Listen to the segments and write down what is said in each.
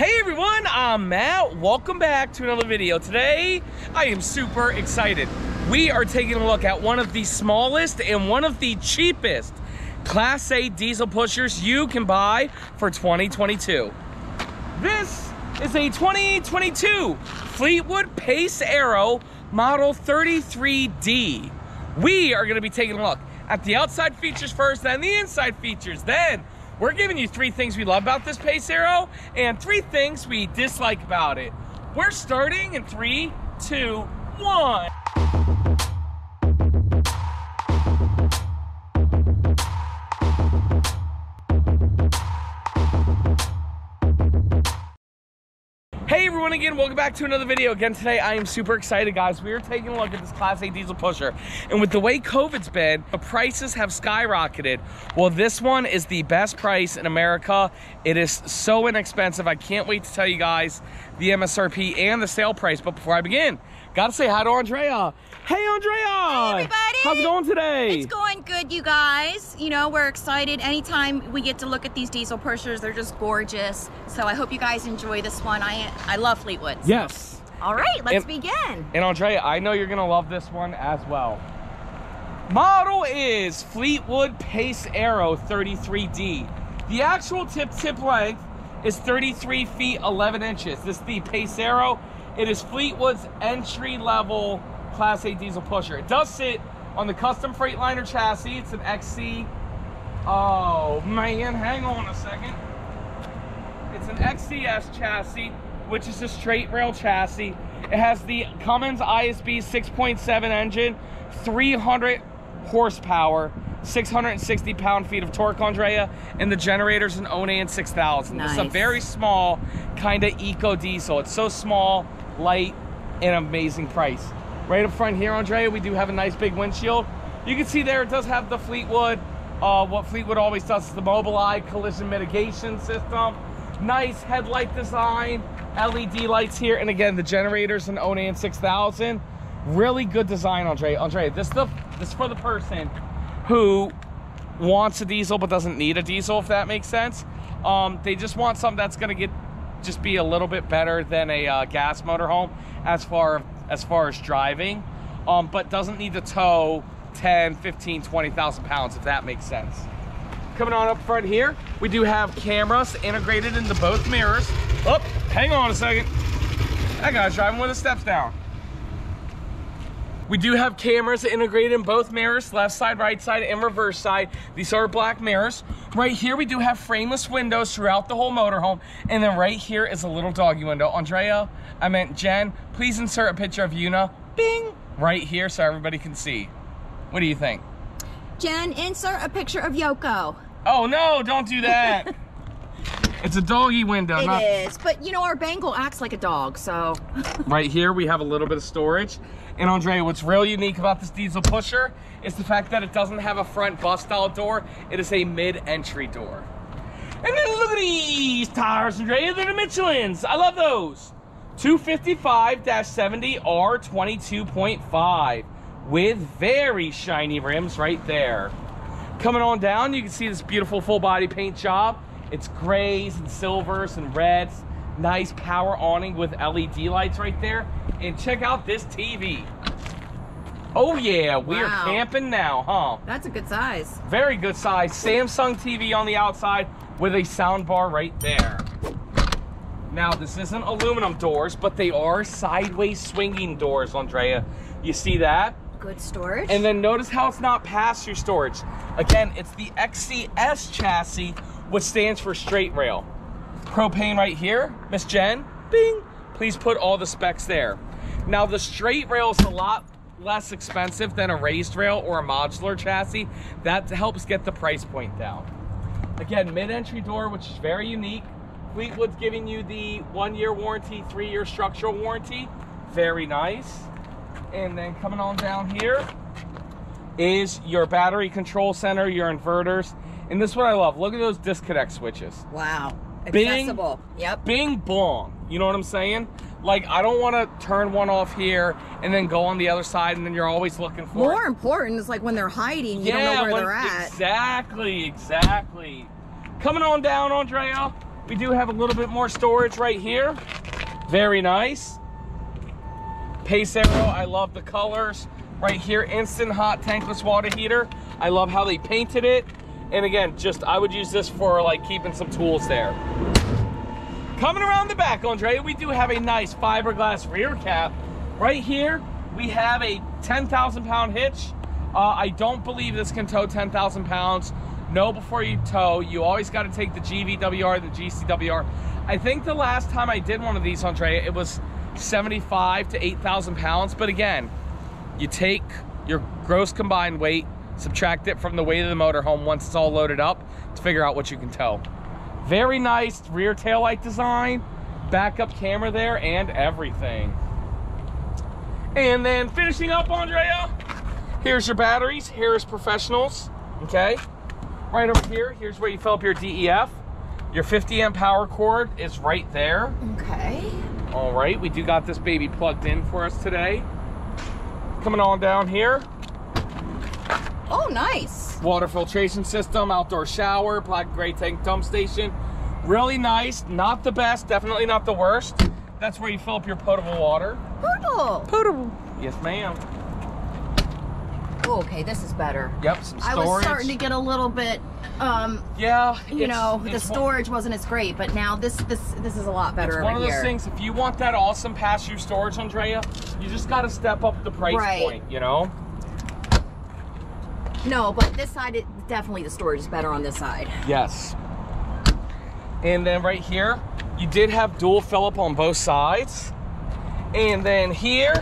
Hey everyone, I'm Matt. Welcome back to another video. Today, I am super excited. We are taking a look at one of the smallest and one of the cheapest Class A diesel pushers you can buy for 2022. This is a 2022 Fleetwood Pace Arrow Model 33D. We are gonna be taking a look at the outside features first, then the inside features, then we're giving you three things we love about this Pace Arrow and three things we dislike about it. We're starting in three, two, one. Again, welcome back to another video. Again today, I am super excited guys. We are taking a look at this Class A diesel pusher. And with the way COVID's been, the prices have skyrocketed. Well, this one is the best price in America. It is so inexpensive. I can't wait to tell you guys the MSRP and the sale price. But before I begin, gotta say hi to Andrea. Hey Andrea! Hey everybody! How's it going today? It's going good, you guys. You know, we're excited. Anytime we get to look at these diesel pushers, they're just gorgeous. So I hope you guys enjoy this one. I I love Fleetwood. Yes. All right, let's And- begin. And Andrea, I know you're gonna love this one as well. Model is Fleetwood Pace Arrow 33D. The actual tip tip length is 33 feet 11 inches. This is the Pace Arrow. It is Fleetwood's entry level Class A diesel pusher. It does sit on the custom Freightliner chassis. It's an XC. Oh man, hang on a second. It's an XCS chassis, which is a straight rail chassis. It has the Cummins ISB 6.7 engine, 300 horsepower, 660 pound-feet of torque, Andrea, and the generator's an Onan 6000. Nice. It's a very small kind of eco diesel. It's so small, light, and amazing price. Right up front here, Andrea, we do have a nice big windshield. You can see there it does have the Fleetwood. Uh, what Fleetwood always does is the Mobileye collision mitigation system. Nice headlight design, LED lights here, and again the generators an Onan 6000. Really good design, Andre. Andre, this the this is for the person who wants a diesel but doesn't need a diesel, if that makes sense. Um, they just want something that's gonna get just be a little bit better than a uh, gas motorhome as far as far as driving, um, but doesn't need to tow 10, 15, 20,000 pounds, if that makes sense. Coming on up front here, we do have cameras integrated into both mirrors. Oh, hang on a second. That guy's driving with the steps down. We do have cameras integrated in both mirrors, left side, right side, and reverse side. These are black mirrors. Right here, we do have frameless windows throughout the whole motorhome. And then right here is a little doggy window. Andrea, I meant Jen, please insert a picture of Yuna, bing, right here so everybody can see. What do you think? Jen, insert a picture of Yoko. Oh no, don't do that. it's a doggy window. It not- is, but you know our Bengal acts like a dog, so Right here, we have a little bit of storage. And Andre, what's real unique about this diesel pusher is the fact that it doesn't have a front bus style door. It is a mid-entry door. And then look at these tires, Andre. They're the Michelins. I love those. 255-70 R22.5 with very shiny rims right there. Coming on down, you can see this beautiful full body paint job. It's grays and silvers and reds. Nice power awning with LED lights right there. And check out this TV. Oh yeah, we are camping now, huh? that's a good size. Very good size. Samsung TV on the outside with a sound bar right there. Now, this isn't aluminum doors, but they are sideways swinging doors, Andrea. You see that? Good storage. And then notice how it's not pass-through storage. Again, it's the XCS chassis, which stands for straight rail. Propane right here, Miss Jen, bing, please put all the specs there. Now the straight rail is a lot less expensive than a raised rail or a modular chassis. That helps get the price point down. Again, mid-entry door, which is very unique. Fleetwood's giving you the one-year warranty, three-year structural warranty. Very nice. And then coming on down here is your battery control center, your inverters. And this is what I love. Look at those disconnect switches. wow. Bing. Accessible. Yep. Bing bong. You know what I'm saying? Like I don't want to turn one off here and then go on the other side and then you're always looking for More it. important is like when they're hiding, you don't know where when- they're at. Exactly, exactly. Coming on down, Andrea. We do have a little bit more storage right here. Very nice. Pace Arrow, I love the colors. Right here, instant hot tankless water heater. I love how they painted it. And again, just I would use this for like keeping some tools there. Coming around the back, Andre, we do have a nice fiberglass rear cap. Right here, we have a 10,000 pound hitch. Uh, I don't believe this can tow 10,000 pounds. No, before you tow, you always got to take the GVWR, the GCWR. I think the last time I did one of these, Andre, it was 75 to 8,000 pounds. But again, you take your gross combined weight, subtract it from the weight of the motorhome once it's all loaded up to figure out what you can tow. Very nice rear tail light design, backup camera there, and everything. And then finishing up, Andrea, here's your batteries. Here's Professionals, okay? Right over here, here's where you fill up your DEF. Your 50 amp power cord is right there. Okay. All right, we do got this baby plugged in for us today. Coming on down here, Oh, nice. water filtration system, outdoor shower, black gray tank dump station. Really nice, not the best, definitely not the worst. That's where you fill up your potable water. Poodle. Potable. Yes, ma'am. Oh, okay, this is better. Yep, some I was starting to get a little bit, um, yeah, you know, the it's one- storage wasn't as great, but now this this this is a lot better It's one of those here. things. If you want that awesome pass-through storage, Andrea, you just got to step up the price Right. point. You know. No, but this side, it, definitely the storage is better on this side. Yes. And then right here, you did have dual fill-up on both sides. And then here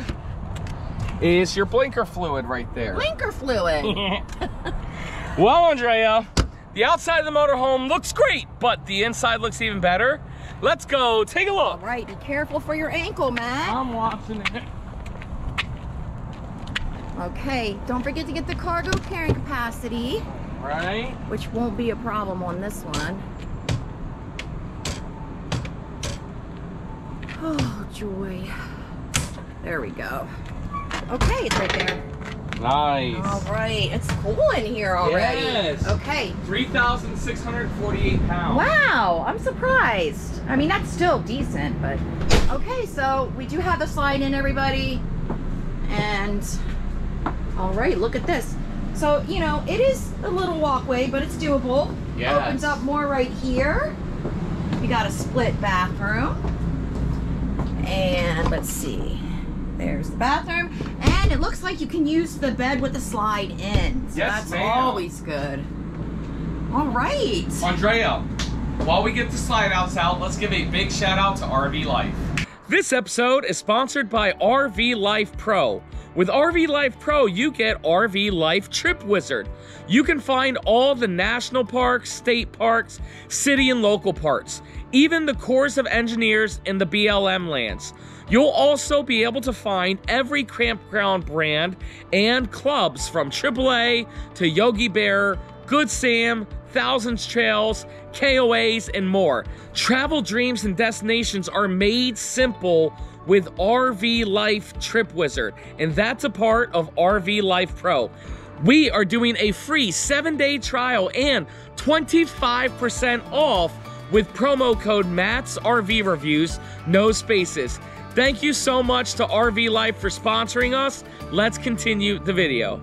is your blinker fluid right there. Blinker fluid. well, Andrea, the outside of the motorhome looks great, but the inside looks even better. Let's go take a look. All right, be careful for your ankle, Matt. I'm watching it. Okay, don't forget to get the cargo carrying capacity, Right? which won't be a problem on this one. Oh, joy. There we go. Okay, it's right there. Nice. All right, it's cool in here already. Yes. Okay. 3,648 pounds. Wow, I'm surprised. I mean, that's still decent, but okay. So we do have the slide in, everybody, and all right, look at this. So you know, it is a little walkway, but it's doable. Yes. Opens up more right here. We got a split bathroom, and let's see. There's the bathroom, and it looks like you can use the bed with the slide in. So Yes, that's always good. All right. Andrea, while we get the slide outs out, let's give a big shout out to RV Life. This episode is sponsored by RV Life Pro. With RV Life Pro, you get RV Life Trip Wizard. You can find all the national parks, state parks, city and local parks, even the Corps of Engineers in the BLM lands. You'll also be able to find every campground brand and clubs from AAA to Yogi Bear, Good Sam, Thousands Trails, KOAs, and more. Travel dreams and destinations are made simple with RV Life Trip Wizard, and that's a part of RV Life Pro. We are doing a free seven day trial and 25% off with promo code Matt's RV Reviews, no spaces. Thank you so much to RV Life for sponsoring us. Let's continue the video.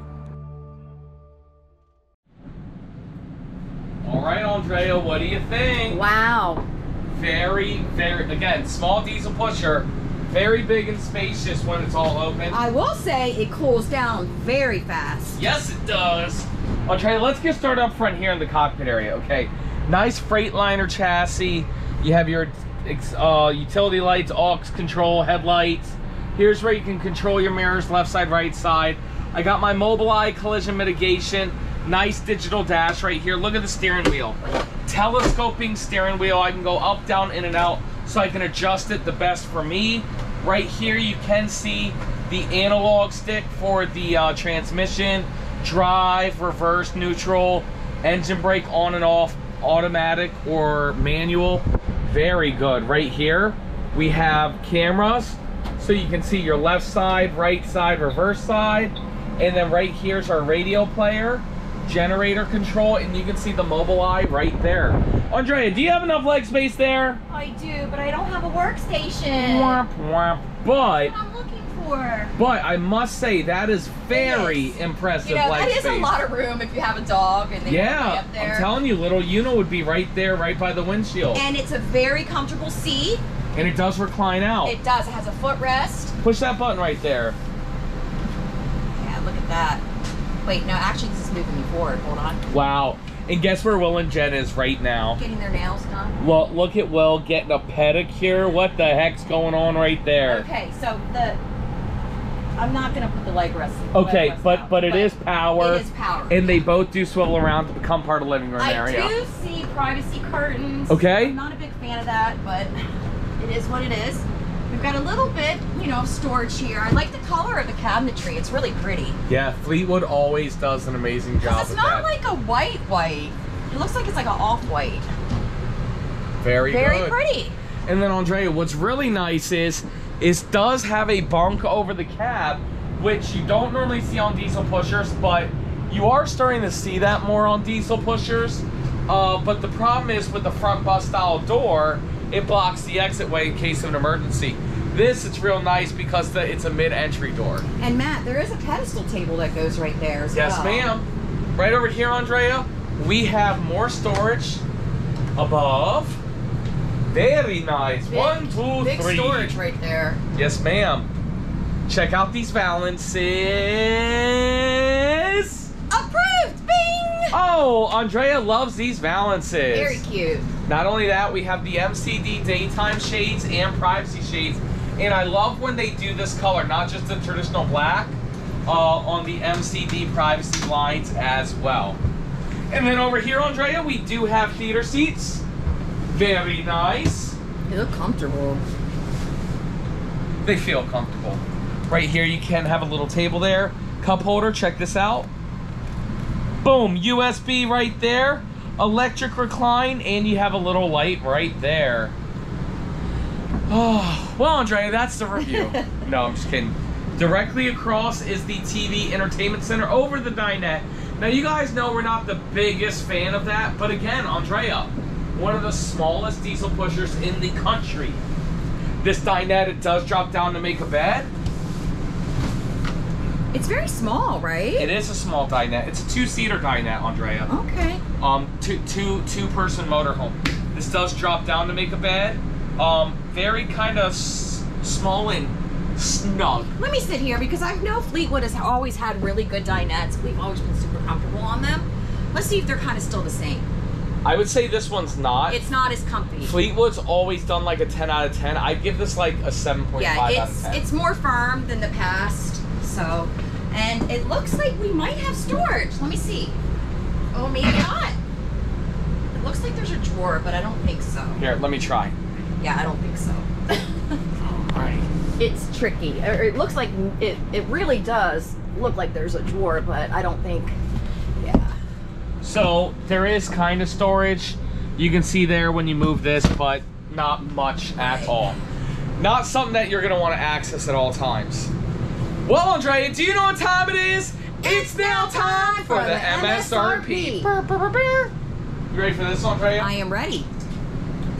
All right, Andrea, what do you think? Wow. Very, very, again, small diesel pusher, very big and spacious when it's all open. I will say it cools down very fast. Yes, it does. Andrea, let's get started up front here in the cockpit area, okay? Nice Freightliner chassis. You have your uh, utility lights, aux control, headlights. Here's where you can control your mirrors, left side, right side. I got my Mobileye collision mitigation. Nice digital dash right here. Look at the steering wheel. Telescoping steering wheel. I can go up, down, in and out so I can adjust it the best for me. Right here you can see the analog stick for the uh, transmission, drive, reverse, neutral, engine brake on and off, automatic or manual. Very good. Right here we have cameras so you can see your left side, right side, reverse side. And then right here's our radio player, generator control, and you can see the Mobileye right there. Andrea, do you have enough leg space there? I do, but I don't have a workstation. Womp, womp. But, I'm looking for. but I must say that is very is. impressive You know, leg that is space. a lot of room if you have a dog and they yeah, up there. I'm telling you, little Una would be right there, right by the windshield. and it's a very comfortable seat. And it does recline out. It does. It has a footrest. Push that button right there. Yeah, look at that. Wait, no, actually, this is moving me forward. Hold on. Wow. And guess where Will and Jen is right now? Getting their nails done. Well, look at Will getting a pedicure. What the heck's going on right there? Okay, so the. I'm not gonna put the leg rest. leg Okay, rest but out, but it is power. It is power. And they both do swivel around to become part of the living room I area. do see privacy curtains. Okay. I'm not a big fan of that, but it is what it is. We've got a little bit, you know, of storage here. I like the color of the cabinetry. It's really pretty. Yeah, Fleetwood always does an amazing job It's not that. like a white white. It looks like it's like an off-white. Very, Very good. pretty. And then Andrea, what's really nice is is does have a bunk over the cab, which you don't normally see on diesel pushers, but you are starting to see that more on diesel pushers. Uh, but the problem is with the front bus style door, it blocks the exit way in case of an emergency. This it's real nice because the, it's a mid-entry door. And Matt, there is a pedestal table that goes right there as Yes, well. ma'am. Right over here, Andrea, we have more storage above. Very nice. Big- One, two, Big three. storage right there. Yes, ma'am. Check out these valances. Approved! Bing! Oh, Andrea loves these valances. Very cute. Not only that, we have the MCD daytime shades and privacy shades. And I love when they do this color, not just the traditional black, uh, on the MCD privacy lines as well. And then over here, Andrea, we do have theater seats. Very nice. They look comfortable. They feel comfortable. Right here, you can have a little table there. Cup holder, check this out. Boom, USB right there. Electric recline, and you have a little light right there. Oh, well, Andrea, that's the review. no, I'm just kidding. Directly across is the TV Entertainment Center over the dinette. Now, you guys know we're not the biggest fan of that, but again, Andrea, one of the smallest diesel pushers in the country. This dinette, it does drop down to make a bed. It's very small, right? It is a small dinette. It's a two-seater dinette, Andrea. Okay. Um, two, two, two-person motorhome. This does drop down to make a bed. Um, very kind of s- small and snug. Let me sit here because I know Fleetwood has always had really good dinettes. We've always been super comfortable on them. Let's see if they're kind of still the same. I would say this one's not. It's not as comfy. Fleetwood's always done like a 10 out of 10. I'd give this like a 7.5 yeah, out of 10. it's more firm than the past. So, and it looks like we might have storage. Let me see. Oh, maybe not. It looks like there's a drawer, but I don't think so. Here, let me try. Yeah, I don't think so. All right. it's tricky. Or It looks like it. It really does look like there's a drawer, but I don't think. Yeah. So there is kind of storage. You can see there when you move this, but not much at all. Not something that you're gonna want to access at all times. Well, Andrea, do you know what time it is? It's now time for the MSRP. Brr. You ready for this, Andrea? I am ready.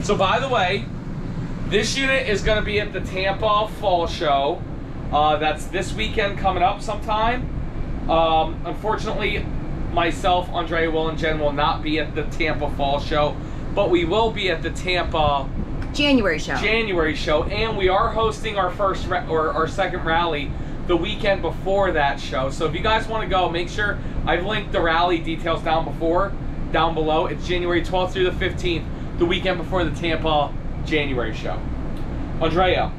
So, by the way, this unit is going to be at the Tampa Fall Show. Uh, that's this weekend coming up sometime. Um, unfortunately, myself, Andrea, Will, and Jen will not be at the Tampa Fall Show, but we will be at the Tampa January show. January show, and we are hosting our first or our second rally the weekend before that show. So if you guys want to go, make sure I've linked the rally details down before, down below. It's January 12th through the 15th, the weekend before the Tampa January show. Andrea,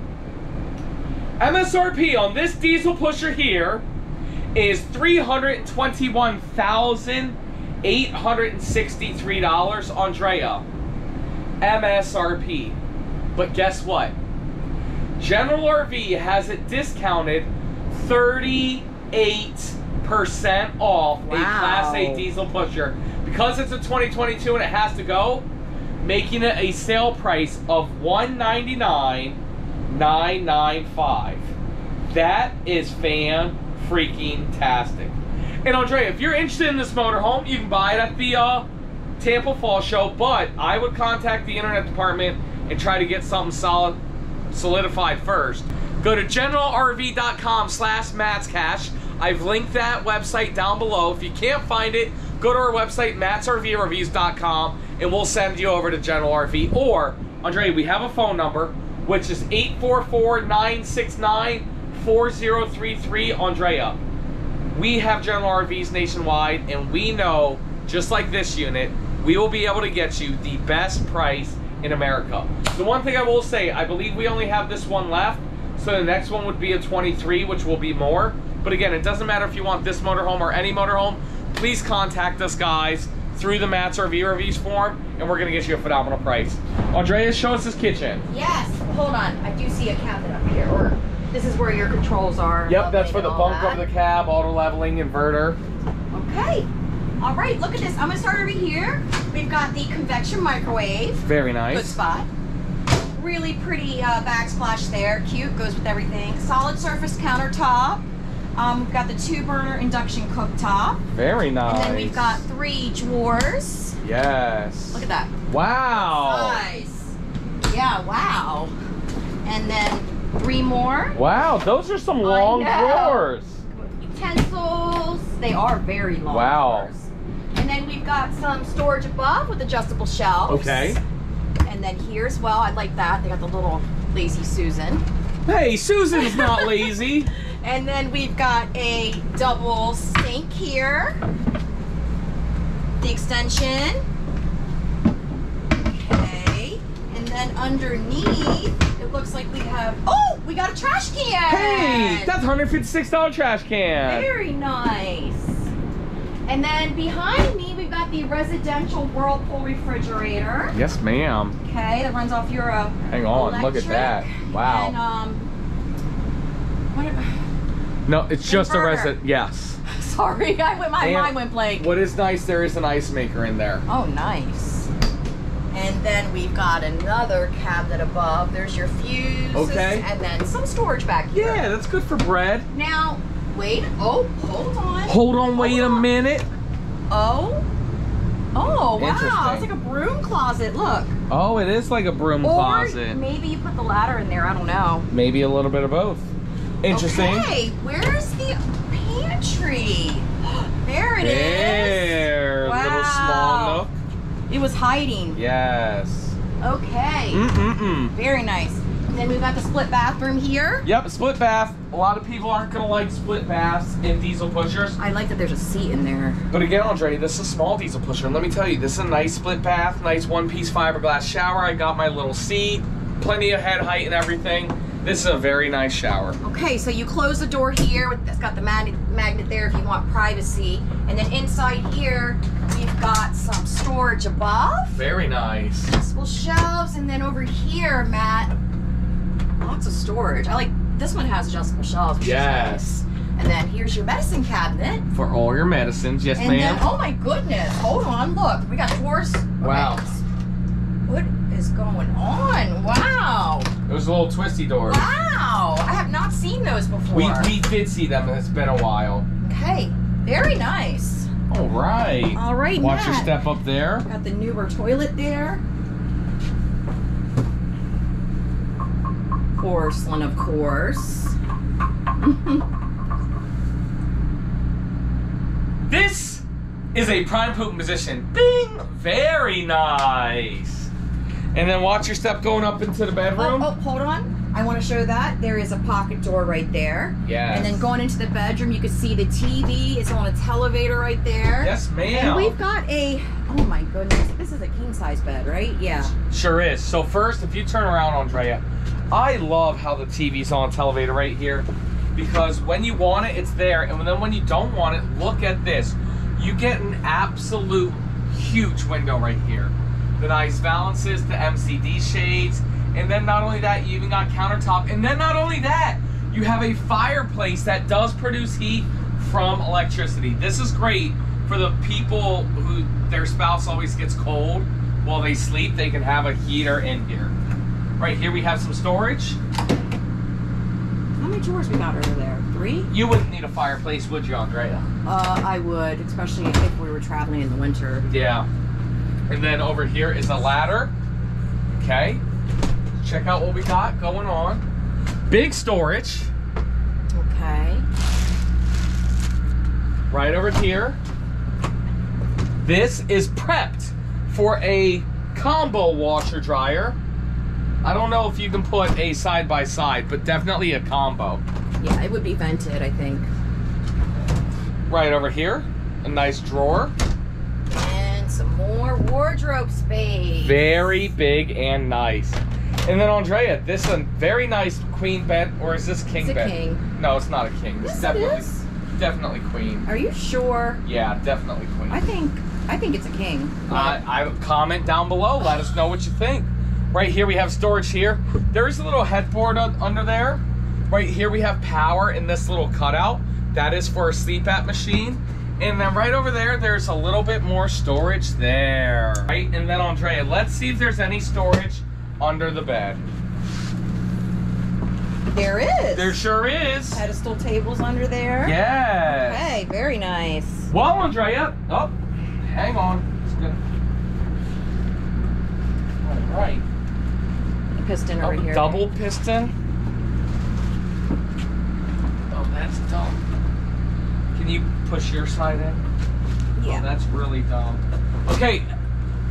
MSRP on this diesel pusher here is three hundred twenty-one thousand eight hundred sixty-three dollars. Andrea, MSRP. But guess what? General RV has it discounted 38% off a Class A diesel pusher. Because it's a 2022 and it has to go, making it a sale price of 199,995. That is fan freaking tastic. And Andre, if you're interested in this motorhome, you can buy it at the uh, Tampa Fall Show, but I would contact the internet department and try to get something solid, solidified first. Go to generalrv.com slash mattscash. I've linked that website down below. If you can't find it, go to our website, mattsrvreviews.com, and we'll send you over to General RV. Or, Andre, we have a phone number, which is 844-969-4033, Andrea. We have General RVs nationwide, and we know, just like this unit, we will be able to get you the best price in America. The one thing I will say, I believe we only have this one left, so the next one would be a 23, which will be more. But again, it doesn't matter if you want this motorhome or any motorhome, please contact us guys through the Matt's RV Reviews form, and we're gonna get you a phenomenal price. Andreas, show us this kitchen. Yes. Hold on. I do see a cabinet up here. Or this is where your controls are. Yep, that's for the bunk that. over the cab, auto leveling, inverter. Okay. All right. Look at this. I'm gonna start over here. We've got the convection microwave. Very nice. Good spot. Really pretty uh, backsplash there. Cute. Goes with everything. Solid surface countertop. Um, we've got the two burner induction cooktop. Very nice. And then we've got three drawers. Yes. Look at that. Wow. Nice. Yeah, wow. And then three more. Wow, those are some long drawers. Utensils. They are very long. Wow. drawers. And then we've got some storage above with adjustable shelves. Okay. And then here as well, I like that. They got the little lazy Susan. Hey, Susan's not lazy. And then we've got a double sink here. The extension. Okay. And then underneath, it looks like we have, oh, we got a trash can. Hey, that's $156 trash can. Very nice. And then behind me, we've got the residential Whirlpool refrigerator. Yes, ma'am. Okay, that runs off your uh, Hang on, look at electric. that. And Wow. um, what? No, it's just a resident. Yes. Sorry, I went. My And mind went blank. What is nice, there is an ice maker in there. Oh, nice. And then we've got another cabinet above. There's your fuse. Okay. And then some storage back here. Yeah, that's good for bread. Now, wait. Oh, hold on. Hold on, wait a Hold on. minute. Oh. Oh, wow. It's like a broom closet. Look. Oh, it is like a broom Or closet. maybe you put the ladder in there. I don't know. Maybe a little bit of both. Interesting. Okay, where's the pantry? There it is. There, little small Wow. nook. It was hiding. Yes. Okay. Mm-mm-mm. Very nice. And then we've got the split bathroom here. Yep, split bath. A lot of people aren't gonna like split baths in diesel pushers. I like that there's a seat in there. But again, Andre, this is a small diesel pusher. And let me tell you, this is a nice split bath, nice one-piece fiberglass shower. I got my little seat, plenty of head height and everything. This is a very nice shower. Okay, so you close the door here. with- It's got the magnet, magnet there if you want privacy. And then inside here, we've got some storage above. Very nice. Adjustable shelves. And then over here, Matt, lots of storage. I like, this one has adjustable shelves. which is Yes. nice. And then here's your medicine cabinet. For all your medicines, yes, ma'am. oh my goodness, hold on, look, we got drawers. Okay. Wow. What is going on? Wow. Those little twisty doors. Wow. I have not seen those before. We, we did see them, and it's been a while. Okay, very nice. All right. All right, Watch your step up there. Got the newer toilet there. Porcelain, of course. This is a prime pooping position. Bing! Very nice. And then watch your step going up into the Oh, bedroom. oh, hold on. I want to show that. There is a pocket door right there. Yes. And then going into the bedroom, you can see the TV. It's on a televator right there. Yes, And ma'am. we've got a, oh my goodness, this is a king size bed, right? Yeah. Sure is. So first, if you turn around, Andrea, I love how the TV's on televator right here because when you want it, it's there, and then when you don't want it, look at this. You get an absolute huge window right here. The nice valances, the MCD shades, and then not only that, you even got countertop, and then not only that, you have a fireplace that does produce heat from electricity. This is great for the people who their spouse always gets cold while they sleep. They can have a heater in here. Right here we have some storage. How many drawers we got over there? Three? You wouldn't need a fireplace, would you, Andrea? Uh, I would, especially if we were traveling in the winter. Yeah. And then over here is a ladder. Okay. Check out what we got going on. Big storage Okay. right over here. This is prepped for a combo washer dryer. I don't know if you can put a side by side, but definitely a combo. Yeah, it would be vented, I think. Right over here, a nice drawer. And some more wardrobe space. Very big and nice. And then Andrea, this is a very nice queen bed, or is this king It's a bed? king. No, it's not a king. It's Yes, it definitely, is. definitely queen. Are you sure? Yeah, definitely queen. I think I think it's a king. Uh, I comment down below. Let us know what you think. Right here we have storage here. There is a little headboard un- under there. Right here we have power in this little cutout. That is for a sleep apnea machine. And then right over there, there's a little bit more storage there. Right, and then Andrea, let's see if there's any storage under the bed. there is. There sure is. pedestal tables under there. Yes. Okay, very nice. Well, Andrea, oh, hang on. It's good. All right. Piston over Oh, here. double piston. Oh, that's dumb. Can you push your side in? Oh, Yeah. that's really dumb. Okay.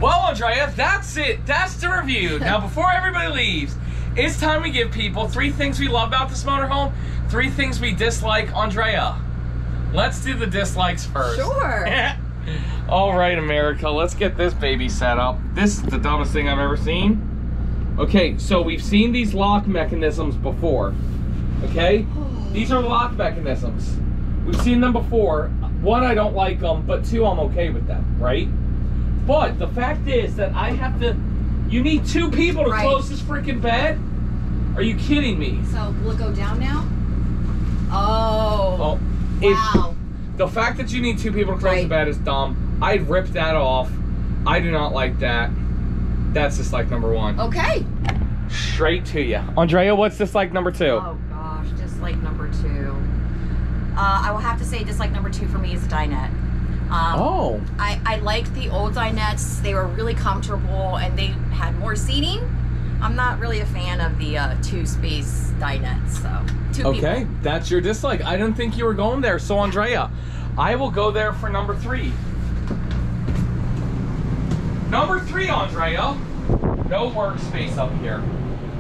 Well, Andrea, that's it. That's the review. now, before everybody leaves, it's time we give people three things we love about this motorhome, three things we dislike. Andrea, let's do the dislikes first. Sure. All right, America, let's get this baby set up. This is the dumbest thing I've ever seen. Okay, so we've seen these lock mechanisms before. Okay? These are lock mechanisms. We've seen them before. One, I don't like them, but two, I'm okay with them, right? But the fact is that I have to. You need two people to Right. close this freaking bed? Are you kidding me? So will it go down now? Oh. Oh, wow. The fact that you need two people to close the bed is dumb. I'd rip that off. I do not like that. That's just like number one. Okay. Straight to you. Andrea, what's this like number two? Oh gosh, dislike number two. Uh, I will have to say dislike number two for me is dinette. Um, Oh. I, I liked the old dinettes. They were really comfortable and they had more seating. I'm not really a fan of the uh, two space dinettes, so two Okay, people. that's your dislike. I didn't think you were going there. So, Andrea, I will go there for number three. Number three, Andrea. No workspace up here.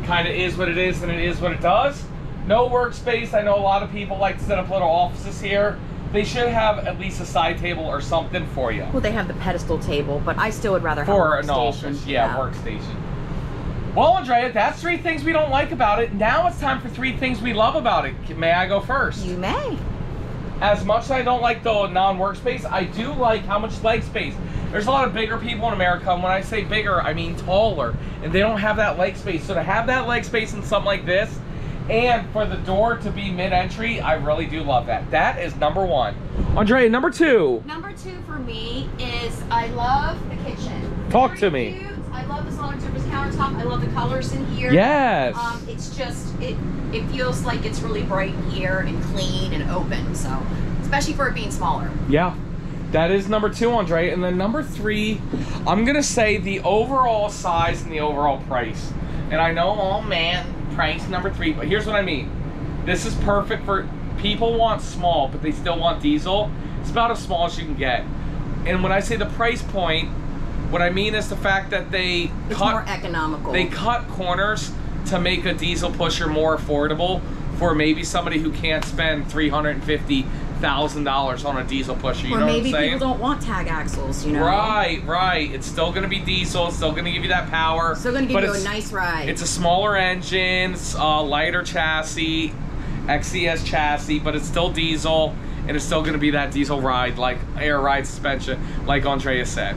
Kind of is what it is, and it is what it does. No workspace. I know a lot of people like to set up little offices here. They should have at least a side table or something for you. Well, they have the pedestal table, but I still would rather For have an a workstation. office, yeah, workstation. Well, Andrea, that's three things we don't like about it. Now it's time for three things we love about it. May I go first? You may. As much as I don't like the non-workspace, I do like how much leg space. There's a lot of bigger people in America, and when I say bigger, I mean taller, and they don't have that leg space. So to have that leg space in something like this, and for the door to be mid-entry, I really do love that. That is number one. Andre, number two. Number two for me is I love the kitchen. Talk Very to me. cute. I love the solid surface countertop. I love the colors in here. Yes. Um, it's just it it feels like it's really bright here and clean and open. So especially for it being smaller. Yeah. That is number two, Andre. And then number three, I'm gonna say the overall size and the overall price. And I know, oh man, price number three, but here's what I mean. This is perfect for people want small, but they still want diesel. It's about as small as you can get. And when I say the price point, what I mean is the fact that they It's cut more economical. they cut corners to make a diesel pusher more affordable for maybe somebody who can't spend three hundred and fifty thousand dollars on a diesel pusher. You or know maybe what I'm people don't want tag axles, you know. Right, right. It's still gonna be diesel. It's still gonna give you that power. Still gonna give but you a nice ride. It's a smaller engine, it's a lighter chassis, XCS chassis, but it's still diesel, and it's still gonna be that diesel ride, like air ride suspension, like Andrea said.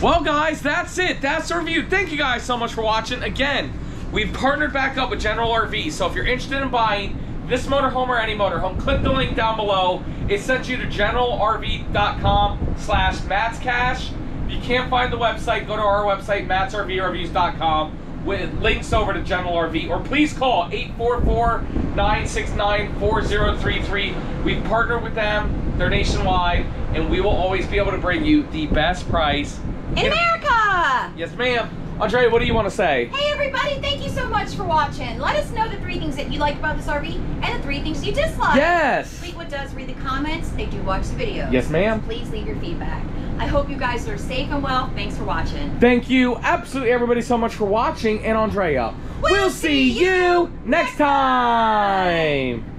Well, guys, that's it. That's the review. Thank you guys so much for watching. Again, we've partnered back up with General RV, so if you're interested in buying this motorhome or any motorhome, click the link down below. It sends you to generalrv.com slash mattscash. If you can't find the website, go to our website, mattsrvreviews.com with links over to General RV, or please call 844-969-4033. We've partnered with them. They're nationwide, and we will always be able to bring you the best price In America! Yes, ma'am. Andrea, what do you want to say? Hey everybody, thank you so much for watching. Let us know the three things that you like about this RV and the three things you dislike. Yes. Fleetwood does read the comments. They do watch the videos. Yes, ma'am. Please leave your feedback. I hope you guys are safe and well. Thanks for watching. Thank you, absolutely everybody, so much for watching. And Andrea, we'll, We'll see see you next time.